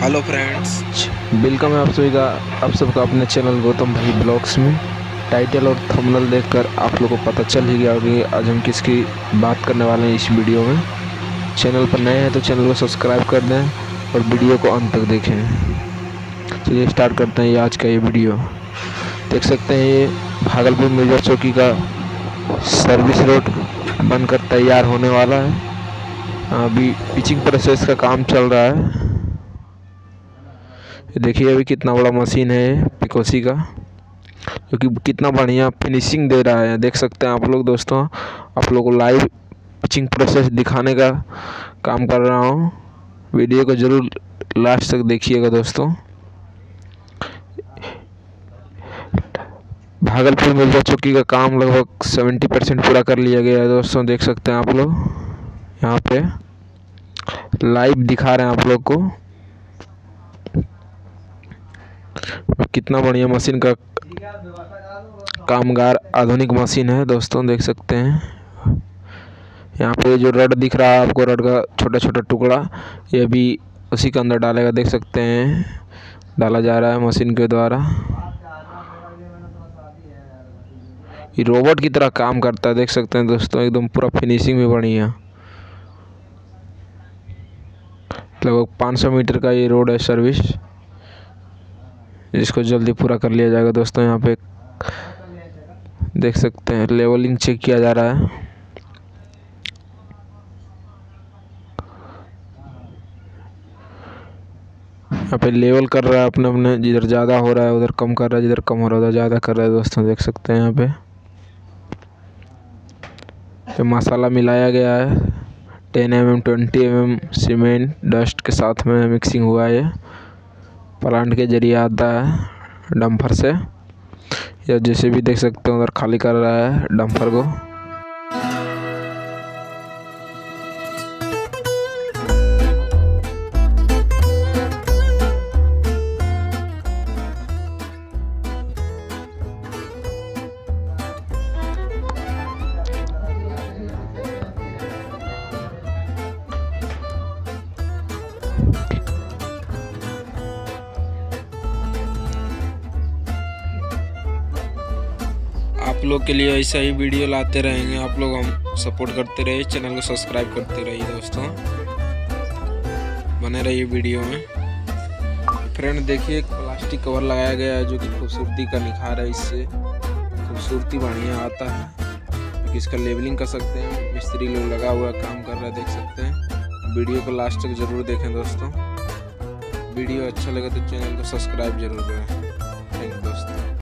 Hello friends welcome है आप सभी का, आप सबका अपने चैनल गौतम भाई ब्लॉग्स में। टाइटल और थंबनेल देखकर आप लोगों को पता चल ही गया कि आज हम किसकी बात करने वाले हैं इस वीडियो में। चैनल पर नए हैं तो चैनल को सब्सक्राइब कर दें और वीडियो को अंत तक देखें। चलिए स्टार्ट करते हैं ये आज का ये वीडियो देख सकते हैं ये भागलपुर मिर्ज़ा चौकी का सर्विस रोड बनकर तैयार होने वाला है। अभी पिचिंग प्रोसेस का काम चल रहा है। देखिए अभी कितना बड़ा मशीन है पिकोसी का क्योंकि कितना बढ़िया फिनिशिंग दे रहा है। देख सकते हैं आप लोग दोस्तों, आप लोग को लाइव पिचिंग प्रोसेस दिखाने का काम कर रहा हूँ। वीडियो को ज़रूर लास्ट तक देखिएगा दोस्तों। भागलपुर मिर्ज़ा चौकी का काम लगभग सेवेंटी परसेंट पूरा कर लिया गया है दोस्तों, देख सकते हैं आप लोग। यहाँ पे लाइव दिखा रहे हैं आप लोग को। कितना बढ़िया मशीन का कामगार आधुनिक मशीन है, दोस्तों, देख सकते हैं। यहाँ पे जो रड दिख रहा है, आपको रड का छोटा छोटा टुकड़ा, ये भी उसी के अंदर डालेगा, देख सकते हैं। डाला जा रहा है मशीन के द्वारा। ये रोबोट की तरह काम करता है, देख सकते हैं, दोस्तों, एकदम पूरा फिनिशिंग भी बढ़िया। लगभग 500 मीटर का ये रोड है सर्विस। जिसको जल्दी पूरा कर लिया जाएगा दोस्तों, यहाँ पे देख सकते हैं, लेवलिंग चेक किया जा रहा है। यहाँ पे लेवल कर रहा है अपने अपने, जिधर ज़्यादा हो रहा है, उधर कम कर रहा है, जिधर कम हो रहा है, उधर ज़्यादा कर रहा है, दोस्तों, देख सकते हैं यहाँ पे। पे मसाला मिलाया गया है, ten M M, twenty M M, cement, dust के साथ में मिक्सिंग हुआ है ये। प्लांट के ज़रिए आता है डम्फर से। या जैसे भी देख सकते हो, उधर खाली कर रहा है डम्फर को। आप लोग के लिए ऐसा ही वीडियो लाते रहेंगे। आप लोग हम सपोर्ट करते रहिए चैनल को सब्सक्राइब करते रहिए दोस्तों। बने रहिए वीडियो में। फ्रेंड देखिए प्लास्टिक कवर लगाया गया है जो कि खूबसूरती का निखार है इससे। खूबसूरती बढ़िया आता है। इसका लेबलिंग कर सकते हैं। मिस्त्री लोग लगा हुआ काम कर रहा है, देख सकते हैं। वीडियो को लास्ट तक ज़रूर देखें दोस्तों। वीडियो अच्छा लगे तो चैनल को सब्सक्राइब ज़रूर करें।